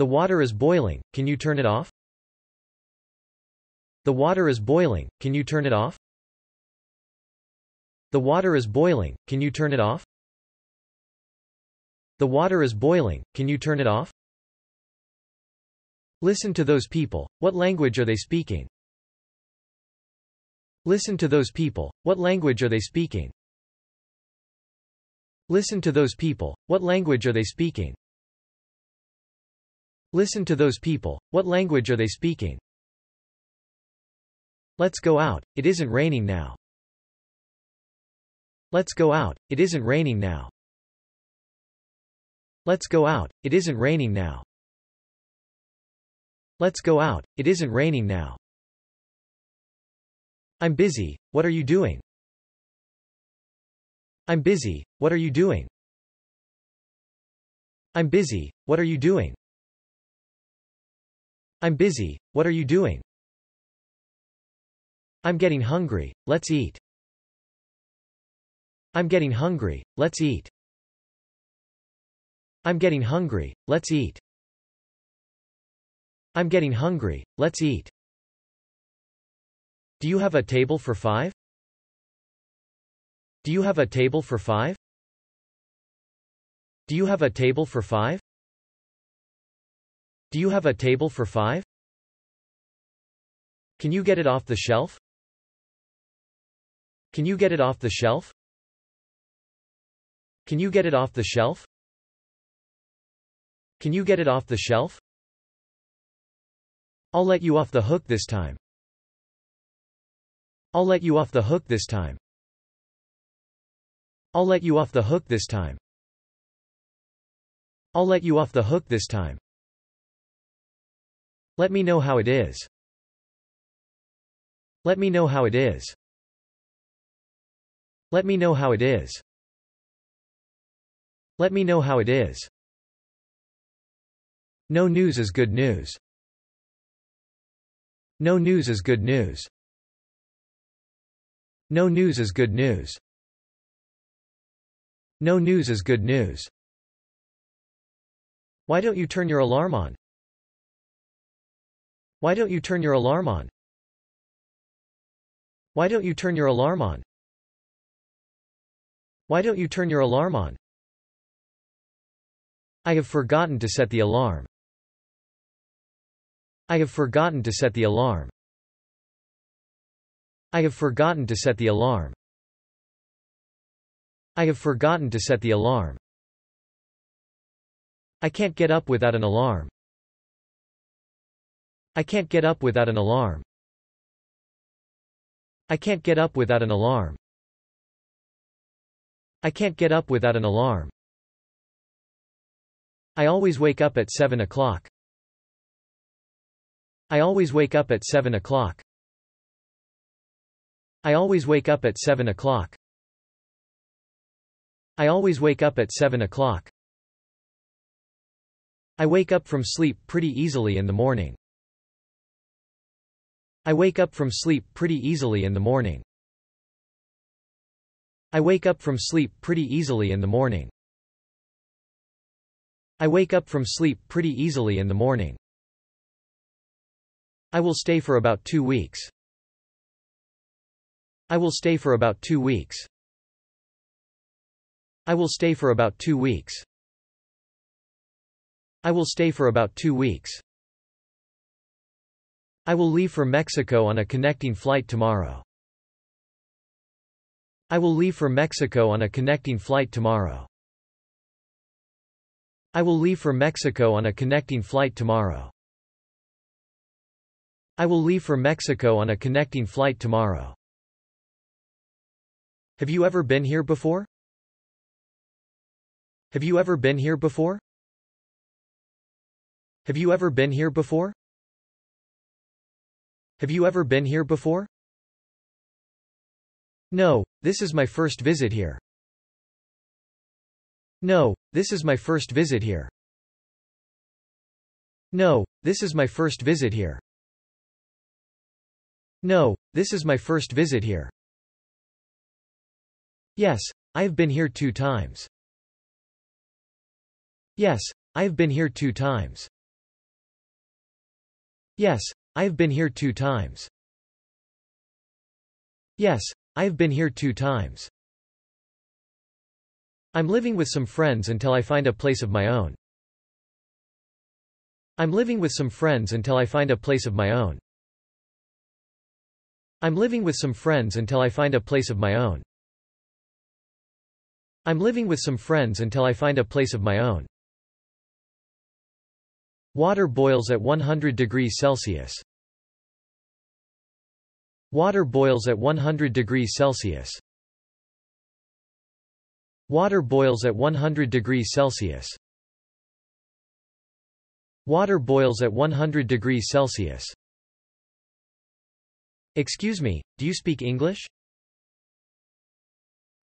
The water is boiling, can you turn it off? The water is boiling, can you turn it off? The water is boiling, can you turn it off? The water is boiling, can you turn it off? Listen to those people, what language are they speaking? Listen to those people, what language are they speaking? Listen to those people, what language are they speaking? Listen to those people, what language are they speaking? Let's go out, it isn't raining now. Let's go out, it isn't raining now. Let's go out, it isn't raining now. Let's go out, it isn't raining now. I'm busy, what are you doing? I'm busy, what are you doing? I'm busy, what are you doing? I'm busy, what are you doing? I'm getting hungry, let's eat. I'm getting hungry, let's eat. I'm getting hungry, let's eat. I'm getting hungry, let's eat. Do you have a table for five? Do you have a table for five? Do you have a table for five? Do you have a table for five? Can you get it off the shelf? Can you get it off the shelf? Can you get it off the shelf? Can you get it off the shelf? I'll let you off the hook this time. I'll let you off the hook this time. I'll let you off the hook this time. I'll let you off the hook this time. Let me know how it is. Let me know how it is. Let me know how it is. Let me know how it is. No news is good news. No news is good news. No news is good news. No news is good news. Why don't you turn your alarm on? Why don't you turn your alarm on? Why don't you turn your alarm on? Why don't you turn your alarm on? I have forgotten to set the alarm. I have forgotten to set the alarm. I have forgotten to set the alarm. I have forgotten to set the alarm. I can't get up without an alarm. I can't get up without an alarm. I can't get up without an alarm. I can't get up without an alarm. I always wake up at 7 o'clock. I always wake up at 7 o'clock. I always wake up at 7 o'clock. I always wake up at 7 o'clock. I wake up from sleep pretty easily in the morning. I wake up from sleep pretty easily in the morning. I wake up from sleep pretty easily in the morning. I wake up from sleep pretty easily in the morning. I will stay for about two weeks. I will stay for about two weeks. I will stay for about two weeks. I will stay for about two weeks. I will leave for Mexico on a connecting flight tomorrow. I will leave for Mexico on a connecting flight tomorrow. I will leave for Mexico on a connecting flight tomorrow. I will leave for Mexico on a connecting flight tomorrow. Have you ever been here before? Have you ever been here before? Have you ever been here before? Have you ever been here before? No, this is my first visit here. No, this is my first visit here. No, this is my first visit here. No, this is my first visit here. Yes, I have been here two times. Yes, I have been here two times. Yes, I have been here two times. Yes, I have been here two times. I'm living with some friends until I find a place of my own. I'm living with some friends until I find a place of my own. I'm living with some friends until I find a place of my own. I'm living with some friends until I find a place of my own. Water boils at 100 degrees Celsius. Water boils at 100 degrees Celsius. Water boils at 100 degrees Celsius. Water boils at 100 degrees Celsius. Excuse me, do you speak English?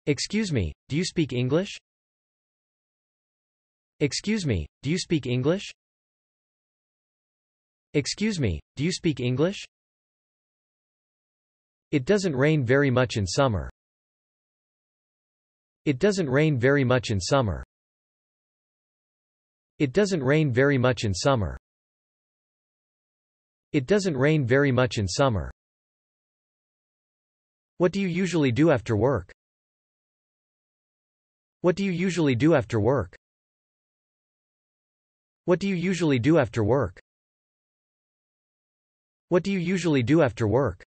Excuse me, do you speak English? Excuse me, do you speak English? Excuse me, do you speak English? It doesn't rain very much in summer. It doesn't rain very much in summer. It doesn't rain very much in summer. It doesn't rain very much in summer. What do you usually do after work? What do you usually do after work? What do you usually do after work? What do you usually do after work?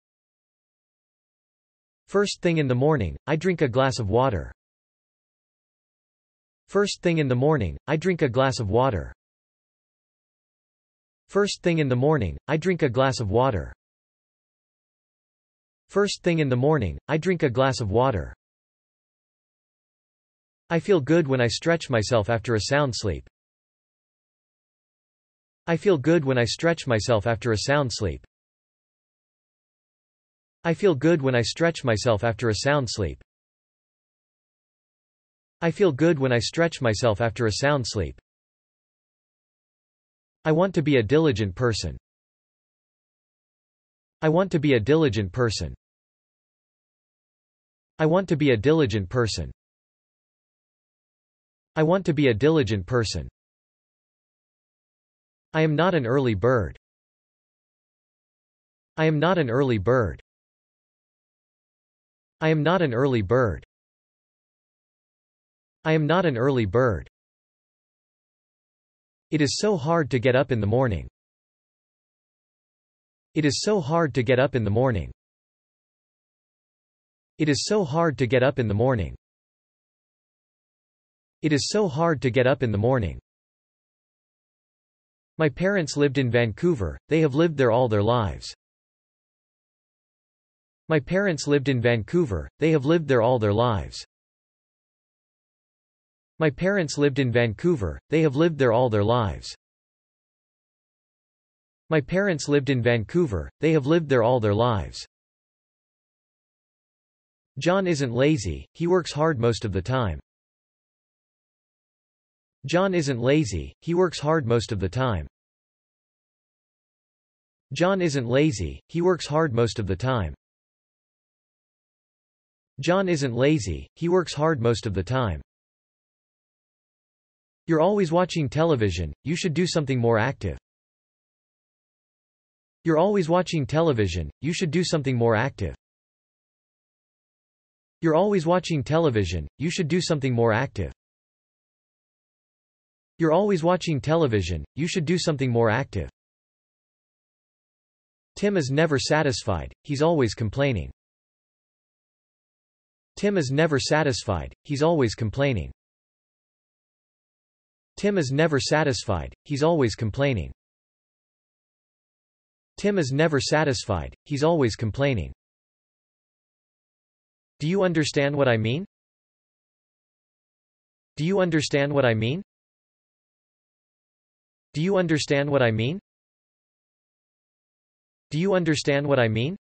First thing in the morning, I drink a glass of water. First thing in the morning, I drink a glass of water. First thing in the morning, I drink a glass of water. First thing in the morning, I drink a glass of water. I feel good when I stretch myself after a sound sleep. I feel good when I stretch myself after a sound sleep. I feel good when I stretch myself after a sound sleep. I feel good when I stretch myself after a sound sleep. I want to be a diligent person. I want to be a diligent person. I want to be a diligent person. I want to be a diligent person. I am not an early bird. I am not an early bird. I am not an early bird. I am not an early bird. It is so hard to get up in the morning. It is so hard to get up in the morning. It is so hard to get up in the morning. It is so hard to get up in the morning. My parents lived in Vancouver, they have lived there all their lives. My parents lived in Vancouver, they have lived there all their lives. My parents lived in Vancouver, they have lived there all their lives. My parents lived in Vancouver, they have lived there all their lives. John isn't lazy, he works hard most of the time. John isn't lazy, he works hard most of the time. John isn't lazy, he works hard most of the time. John isn't lazy, he works hard most of the time. You're always watching television, you should do something more active. You're always watching television, you should do something more active. You're always watching television, you should do something more active. You're always watching television, you should do something more active. Tim is never satisfied, he's always complaining. Tim is never satisfied, he's always complaining. Tim is never satisfied, he's always complaining. Tim is never satisfied, he's always complaining. Do you understand what I mean? Do you understand what I mean? Do you understand what I mean? Do you understand what I mean?